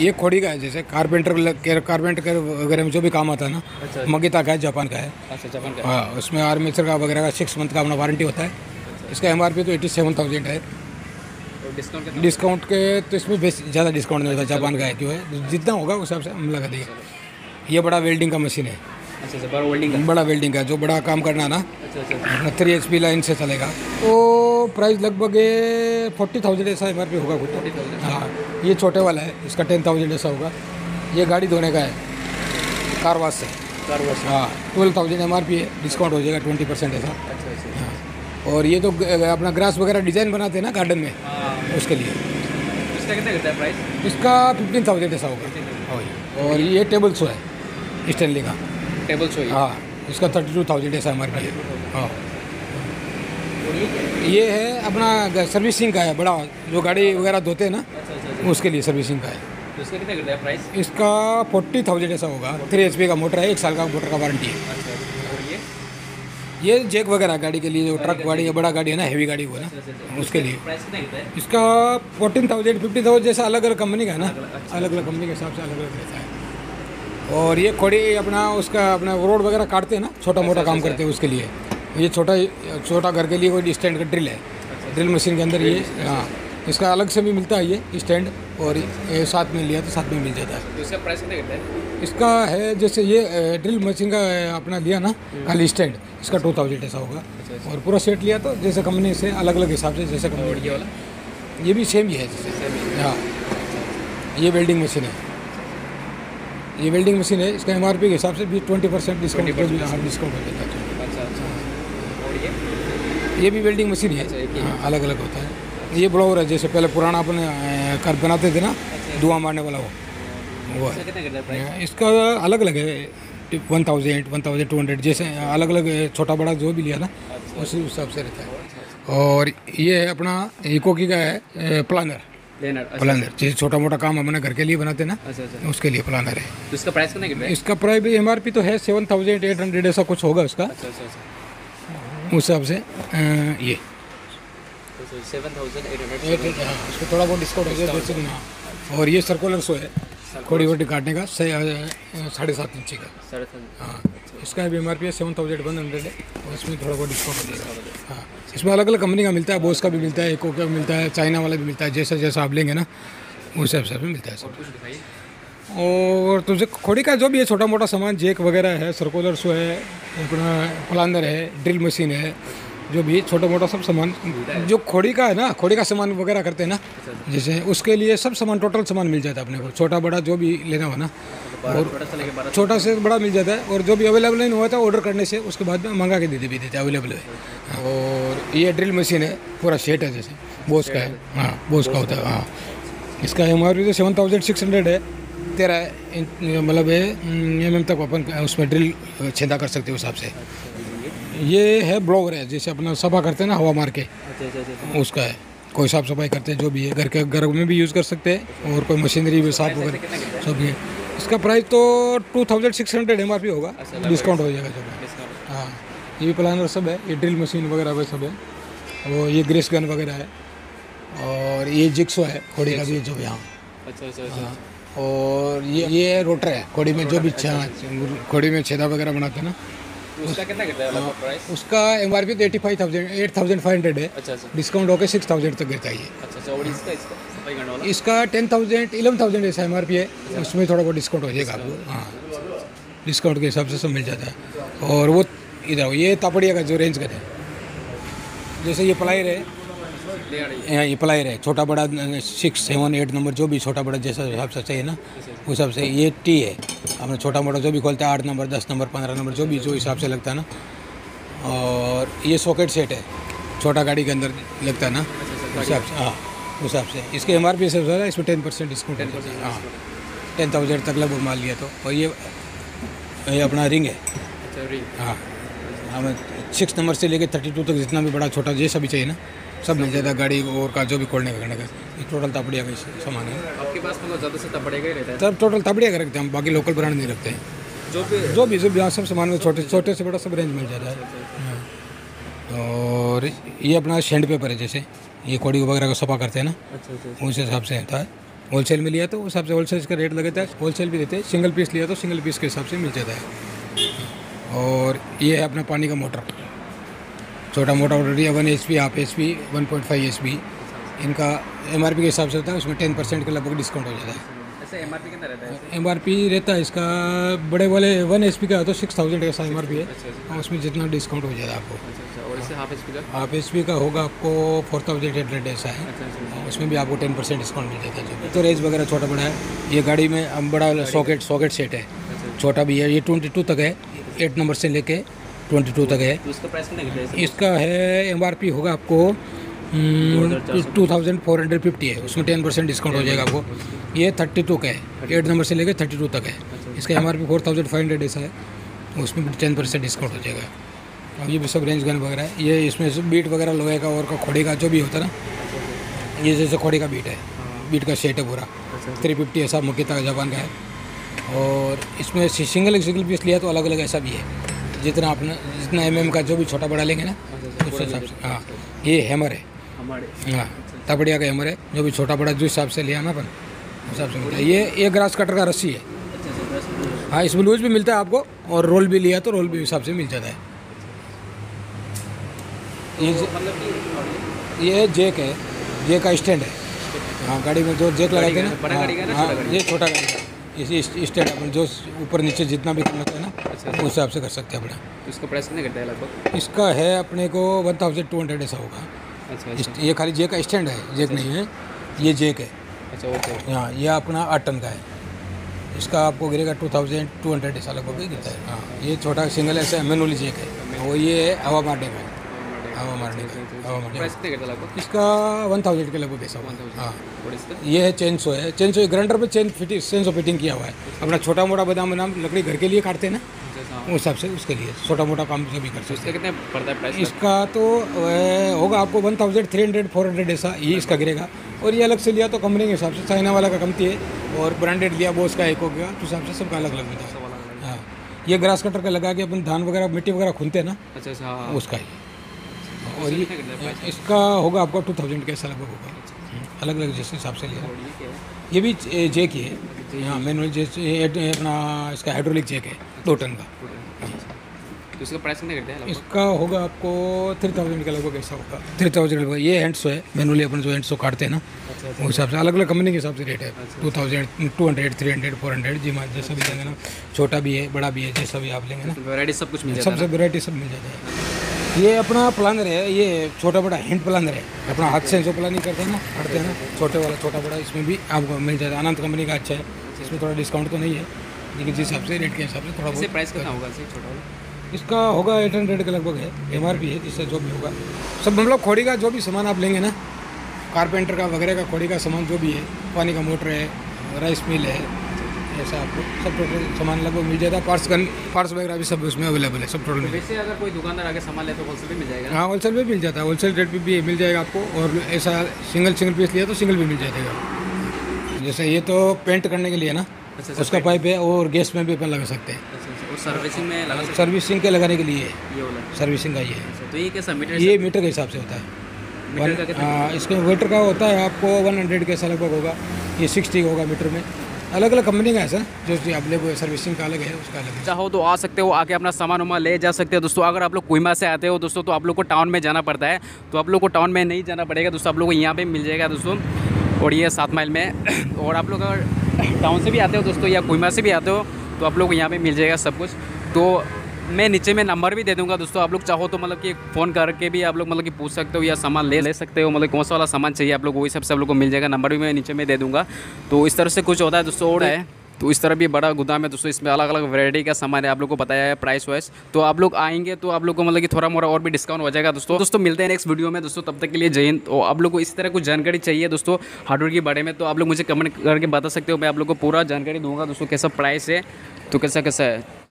ये खोड़ी का है जैसे कारपेंटर कारपेंटर वगैरह में जो भी काम आता है ना अच्छा मगीता का है जापान का है। अच्छा जापान का हाँ। उसमें आर्मेचर का वगैरह का सिक्स मंथ का अपना वारंटी होता है। इसका एम आर पी तो एटी सेवन थाउज़ेंड है डिस्काउंट डिस्काउंट के तो इसमें बेस ज़्यादा डिस्काउंट नहीं होता जापान का है जो है? जितना होगा उस हिसाब से हम लगा देंगे ये बड़ा वेल्डिंग का मशीन है। अच्छा अच्छा बड़ा वेल्डिंग का। जो बड़ा काम करना है ना अच्छा अच्छा थ्री एच पी लाइन से चलेगा। तो प्राइस लगभग फोर्टी थाउज़ेंड ऐसा एम आर पी होगा कुछ। हाँ ये छोटे वाला है इसका टेन थाउज़ेंड ऐसा होगा। ये गाड़ी धोने का है कार वाश से। चार वर्ष हाँ twelve thousand M R P है डिस्काउंट हो जाएगा ट्वेंटी परसेंट ऐसा। अच्छा अच्छा हाँ और ये तो अपना ग्रास वगैरह डिज़ाइन बनाते हैं ना गार्डन में हाँ। उसके लिए। इसका कितना प्राइस इसका फिफ्टीन थाउज़ेंड ऐसा होगा। हाँ और ये टेबल शो है स्टैनली का। टेबल शो हाँ इसका थर्टी टू थाउज़ेंड ऐसा एम आर पी है। हाँ। ये है? अपना सर्विसिंग का है बड़ा जो गाड़ी वगैरह धोते हैं ना अच्छा अच्छा अच्छा। उसके लिए सर्विसिंग का है। तो इसका कितना है प्राइस इसका फोर्टी थाउज़ेंड ऐसा होगा थ्री एचपी का मोटर है एक साल का मोटर का वारंटी है। अच्छा ये? जैक वगैरह गाड़ी के लिए जो ट्रक गाड़ी है बड़ा गाड़ी है ना हैवी गाड़ी हो ना उसके लिए। है? इसका फोर्टीन थाउज़ेंड फिफ्टी थाउज़ेंड जैसा अलग अलग कंपनी का है ना अलग अलग कंपनी के हिसाब से अलग अलग रहता है। और ये खोड़ी अपना उसका अपना रोड वगैरह काटते हैं ना छोटा मोटा काम करते हैं उसके लिए। ये छोटा छोटा घर के लिए कोई स्टैंड का ड्रिल है। ड्रिल मशीन के अंदर ये हाँ इसका अलग से भी मिलता है ये स्टैंड और ये साथ में लिया तो साथ में मिल जाता है। तो इसका प्राइस कितना है? इसका है जैसे ये ड्रिल मशीन का अपना लिया ना खाली स्टैंड इसका टू थाउज़ेंड ऐसा होगा। और पूरा सेट लिया तो जैसे कंपनी से अलग अलग हिसाब से जैसे कंपनी ये वाला? ये भी सेम ही है जैसे। हाँ ये वेल्डिंग मशीन है। ये वेल्डिंग मशीन है इसका एमआरपी के हिसाब से भी ट्वेंटी परसेंट डिस्काउंट डिस्काउंट हो जाता है अच्छा अच्छा ये भी वेल्डिंग मशीन ही। अच्छा, ही अलग अलग होता है। ये ब्लोवर है जैसे पहले पुराना अपने घर बनाते थे ना धुआँ मारने वाला वो। वो है। इसका है इसका अलग अलग है one thousand one thousand two hundred जैसे अलग अलग छोटा बड़ा जो भी लिया ना उसी हिसाब से रहता है। और ये है अपना इकोकी का है प्लानर अच्छा। प्लानर जैसे छोटा मोटा काम अपने घर के लिए बनाते ना अच्छा अच्छा। उसके लिए प्लानर है। तो इसका प्राइस कितना करता है? इसका प्राइस एम आर पी तो है सेवन थाउज़ेंड एट हंड्रेड ऐसा कुछ होगा उसका। अच्छा अच्छा अच्छा। उस हिसाब से ये। हाँ, उसको थोड़ा बहुत डिस्काउंट हो जैसे हाँ और ये सर्कुलर सो है खोड़ी वोड़ी काटने का साढ़े सात इंची का। हाँ इसका भी एम आर पी है सेवन थाउज़ेंड वन हंड्रेड है और इसमें थोड़ा बहुत डिस्काउंट हो जाएगा। हाँ इसमें अलग अलग कंपनी का मिलता है बोस का भी मिलता है इको का मिलता है चाइना वाला भी मिलता है जैसा जैसा आप लेंगे ना उस हिसाब से मिलता है सब और तुझे खोड़ी का जो भी है छोटा मोटा सामान, जेक वगैरह है सर्कुलर सो है, अपना प्लानर है ड्रिल मशीन है, जो भी छोटा मोटा सब सामान, जो खोड़ी का है ना, खोड़ी का सामान वगैरह करते हैं ना, जैसे उसके लिए सब सामान टोटल सामान मिल जाता है अपने को छोटा बड़ा जो भी लेना हो ना बारह छोटा सा बड़ा मिल जाता है, और जो भी अवेलेबल नहीं हुआ था ऑर्डर करने से उसके बाद में मंगा के दे भी देते अवेलेबल है। और ये ड्रिल मशीन है, पूरा सेट है जैसे, बोस का है हाँ बोस का होता है हाँ। इसका एम आर पी तो सेवन थाउज़ेंड सिक्स हंड्रेड है। तेरह मतलब एम एम तक अपन उसमें ड्रिल छेदा कर सकते हो हिसाब से। ये है ब्लॉगर है जैसे अपना सफ़ा करते हैं ना हवा मार के। अच्छा अच्छा अच्छा। उसका है। कोई साफ़ सफ़ाई करते हैं जो भी है घर के घर में भी यूज़ कर सकते हैं और कोई मशीनरी भी साफ़ वगैरह सब ये। इसका प्राइस तो two thousand six hundred M R P होगा। डिस्काउंट हो। जाएगा जब हाँ। ये भी प्लानर सब है ये ड्रिल मशीन वगैरह वो सब है। वो ये ग्रेस गन वगैरह है। और ये जिक्सो है खोड़ी का भी जो भी हाँ। अच्छा अच्छा अच्छा। और ये ये रोटर है खोड़ी में जो भी खोड़ी में छेदा वगैरह बनाते हैं ना तो उसका कितना है प्राइस उसका एम आर पी तो eighty five thousand eight thousand five hundred है। अच्छा अच्छा। डिस्काउंट होकर सिक्स थाउज़ेंड तक गिरता है ये। अच्छा अच्छा और इसका इसका टेन थाउज़ेंड इलेवन थाउज़ेंड ऐसा एम आर पी है उसमें थोड़ा बहुत डिस्काउंट हो जाएगा आपको हाँ। डिस्काउंट के हिसाब से सब मिल जाता है। और वो इधर ये तापड़िया का जो रेंज का है जैसे ये प्लायर है ले आ है यहाँ ये प्लायर है छोटा बड़ा सिक्स सेवन एट नंबर जो भी छोटा बड़ा जैसा हिसाब से चाहिए ना उस हिसाब से ये टी है। अपना छोटा मोटा जो भी खोलता है आठ नंबर दस नंबर पंद्रह नंबर जो भी जो हिसाब से लगता है ना। और ये सॉकेट सेट है छोटा गाड़ी के अंदर लगता है ना उस हिसाब से हाँ उस हिसाब से। इसके एम आर पी हिसाब से इसमें टेन परसेंट डिस्काउंट है। हाँ टेन थाउज़ेंड तक लगभग मान लिया तो। और ये ये अपना रिंग है। अच्छा हाँ हमें सिक्स नंबर से लेके थर्टी टू तक जितना भी बड़ा छोटा जैसा भी चाहिए ना सब मिल जाता है गाड़ी और का जो भी खोलने का का। टोटल तापड़िया का सामान है। आपके पास मतलब ज़्यादा से तब ही रहता है? तब टोटल तापड़िया का रखते हैं हम बाकी लोकल ब्रांड नहीं रखते हैं। जो भी जो भी जो भी यहाँ सब सामान में छोटे छोटे से बड़ा सब रेंज मिल जाता है। हाँ। और ये अपना सैंड पेपर है जैसे ये कोड़ी वगैरह का सफ़ा करते हैं ना। अच्छा अच्छा उस हिसाब से होता है। होलसेल में लिया तो उस हिसाब से होलसेल का रेट लगता है। होलसेल भी देते हैं सिंगल पीस लिया तो सिंगल पीस के हिसाब से मिल जाता है। और ये है अपना पानी का मोटर। छोटा मोटा ऑर्डर दिया one H P half H P one point five H P इनका एम आर पी के हिसाब से होता है उसमें टेन परसेंट का लगभग डिस्काउंट हो जाता है। एम आर पी कितना रहता है? एम आर पी रहता है इसका बड़े वाले वन एच पी का तो सिक्स थाउज़ेंड का एम आर पी है। और उसमें जितना डिस्काउंट हो जाएगा आपको। अच्छा अच्छा हाफ़ एच पी का? होगा आपको फोर थाउज़ेंड एट हंड्रेड ऐसा है। अच्छा अच्छा उसमें भी आपको टेन परसेंट डिस्काउंट मिल जाता है। जो तो रेंज वगैरह छोटा बड़ा है ये गाड़ी में बड़ा सॉकेट सॉकेट सेट है। अच्छा छोटा भी है ये ट्वेंटी टू तक है एट नंबर से लेके ट्वेंटी टू तक है। तो प्राइस कितना इसका है एम आर पी होगा आपको two thousand four hundred fifty है। उसमें टेन परसेंट डिस्काउंट हो जाएगा आपको। ये थर्टी टू का है। एट नंबर से लेके थर्टी टू तक है। इसका M R P four thousand five hundred ऐसा है उसमें भी टेन परसेंट डिस्काउंट हो जाएगा। और ये भी सब रेंज गन वगैरह है। ये इसमें बीट वगैरह लोहे का और का खोड़ी का जो भी होता है ना ये जैसे खोड़ी का बीट है। बीट का सेट है पूरा। थ्री फिफ्टी ऐसा का जापान का है। और इसमें सिंगल सिंगल पीस लिया तो अलग अलग ऐसा भी है। जितना अपना जितना एम का जो भी छोटा बड़ा लेंगे ना उस हिसाब से हाँ ये हैमर है। हाँ तबड़िया का हैमर है जो भी छोटा बड़ा जो हिसाब से लिया ना अपन उस हिसाब से मिलता है। ये एक ग्रास कटर का रस्सी है। अच्छा अच्छा हाँ इसमें लूज भी मिलता है आपको और रोल भी लिया तो रोल भी हिसाब से मिल जाता है। ये मतलब कि ये जेक है जेक का स्टैंड है। हाँ। गाड़ी में जो जेक लगाते हैं ना। हाँ, हाँ, ये छोटा गाड़ी का। इसी स्टैंड अपन जो ऊपर नीचे जितना भी करना है ना अच्छा उस हिसाब से कर सकते हैं अपना। तो इसका प्राइस कितना करता है लगभग? इसका है अपने को वन थाउज़ेंड टू हंड्रेड ऐसा होगा। अच्छा अच्छा। ये खाली जेक का स्टैंड है जेक नहीं है ये जेक है। अच्छा ओके हाँ ये अपना आठ टन का है। इसका आपको गिरेगा टू थाउज़ेंड टू हंड्रेड ऐसा लगभग ही गिरता है। हाँ ये छोटा सिंगल ऐसा मैनुअली जेक है। वो ये है हवा मारने है हवा मारने का हवा मारने प्राइस का। कितना करता लगभग इसका वन थाउज़ेंड के लगभग हाँ। ये है चेन सो है। चेन सो ग्राइंडर पे चेन फिटिंग चेन सो फिटिंग किया हुआ है। अपना छोटा मोटा बदाम बादाम लकड़ी घर के लिए काटते हैं ना? अच्छा अच्छा। उस हिसाब से उसके लिए। छोटा मोटा काम जो भी कर सकते इसका कितना पड़ता है प्राइस हैं इसका तो होगा आपको one thousand three hundred four hundred ऐसा। ये इसका गिरेगा। और ये अलग से लिया तो कंपनी के हिसाब से चाइना वाला का कमती है और ब्रांडेड लिया बोस का एक हो गया। तो हिसाब से सबका अलग अलग मिलता है। हाँ ये ग्रास कटर का लगा के अपन धान वगैरह मिट्टी वगैरह खुनते हैं ना? अच्छा अच्छा हाँ। उसका ही। और प्राइस इसका होगा आपको टू थाउज़ेंड के लगभग होगा। अलग अलग जिस हिसाब से लिया। ये ये भी जेक ही है। हाँ मैनुअल अपना इसका हाइड्रोलिक जेक है दो टन का। तो इसका प्राइस कितना करता है इसका होगा आपको थ्री थाउज़ेंड का लगभग ऐसा होगा। थ्री थाउज़ेंड ये हैंड्सो है मैनुअली अपन जो हैंड्सो काटते हैं ना अच्छा उस हिसाब से अलग अलग कंपनी के हिसाब से रेट है। Two thousand two hundred three hundred four hundred जी जैसा भी लेंगे ना छोटा भी है बड़ा भी है जैसा भी आप लेंगे ना। वैरायटी सब कुछ मिल जाता है सबसे वेराइटी सब मिल जाता है। ये अपना प्लानर है ये छोटा बड़ा हैंड प्लानर है अपना हाथ से जो प्लानिंग करते हैं ना करते हैं ना छोटे वाला छोटा बड़ा इसमें भी आपको मिल जाता है अनंत कंपनी का अच्छा है इसमें थोड़ा डिस्काउंट तो नहीं है लेकिन जिस हिसाब से रेट के हिसाब से थोड़ा बहुत प्राइस कितना होगा छोटा वाला? इसका होगा एट हंड्रेड के लगभग है एम आर पी है जिससे जो भी होगा। सब मतलब खोड़ी का जो भी सामान आप लेंगे ना कारपेंटर का वगैरह का खोड़ी का सामान जो भी है पानी का मोटर है राइस मिल है ऐसा आपको सब टोटल सामान लगभग मिल जाता है। पार्ट्स गन पार्ट्स वगैरह भी सब उसमें अवेलेबल है सब टोटल वैसे अगर कोई दुकानदार आगे सामान ले तो होलसेल भी मिल जाएगा हाँ होलसेल भी मिल जाता है। होलसेल रेट भी मिल जाएगा आपको और ऐसा सिंगल सिंगल पीस लिया तो सिंगल भी मिल जाएगा। जैसे ये तो पेंट करने के लिए ना अच्छा उसका पाइप है और गैस में भी अपन लगा सकते हैं। अच्छा अच्छा और सर्विसिंग में लगा सकते सर्विसिंग के लगाने के लिए। सर्विसिंग का ये। है अच्छा तो ये कैसा मीटर ये मीटर के हिसाब से होता है। वन- कितना? हाँ इसके मीटर का होता है आपको वन हंड्रेड के ऐसा लगभग होगा। ये सिक्सटी होगा मीटर में। अलग अलग कंपनी का है सर जो अवेलेबल सर्विसिंग का अलग है, उसका अलग है। चाहो तो आ सकते हो, आके अपना सामान वामान ले जा सकते हो। दोस्तों, अगर आप लोग कोयमा से आते हो, दोस्तों तो आप लोग को टाउन में जाना पड़ता है। तो आप लोग को टाउन में नहीं जाना पड़ेगा। दोस्तों, आप लोग को यहाँ पर मिल जाएगा, दोस्तों, और ये सात माइल में। और आप लोग अगर टाउन से भी आते हो, दोस्तों, या कोयमा से भी आते हो तो आप लोग को यहाँ पर मिल जाएगा सब कुछ। तो मैं नीचे में नंबर भी दे दूँगा दोस्तों, आप लोग चाहो तो मतलब कि फ़ोन करके भी आप लोग मतलब कि पूछ सकते हो या सामान ले ले सकते हो मतलब कौन सा वाला सामान चाहिए आप लोग, वही सबसे आप लोग को मिल जाएगा, नंबर भी मैं नीचे में दे दूँगा। तो इस तरह से कुछ होता है दोस्तों, और है। तो इस तरह भी बड़ा गोदाम है दोस्तों, इसमें अलग अलग वैरायटी का सामान है, आप लोग को बताया है प्राइस वाइज तो आप लोग आएँगे तो आप लोग को मतलब कि थोड़ा मोड़ा और भी डिस्काउंट हो जाएगा दोस्तों। दोस्तों, मिलते हैं नेक्स्ट वीडियो में दोस्तों, तब तक के लिए जय हिंद। तो आप लोग को इस तरह कुछ जानकारी चाहिए दोस्तों हार्डवेयर के बारे में तो आप लोग मुझे कमेंट करके बता सकते हो, मैं आप लोग को पूरा जानकारी दूँगा दोस्तों, कैसा प्राइस है तो कैसा कैसा है।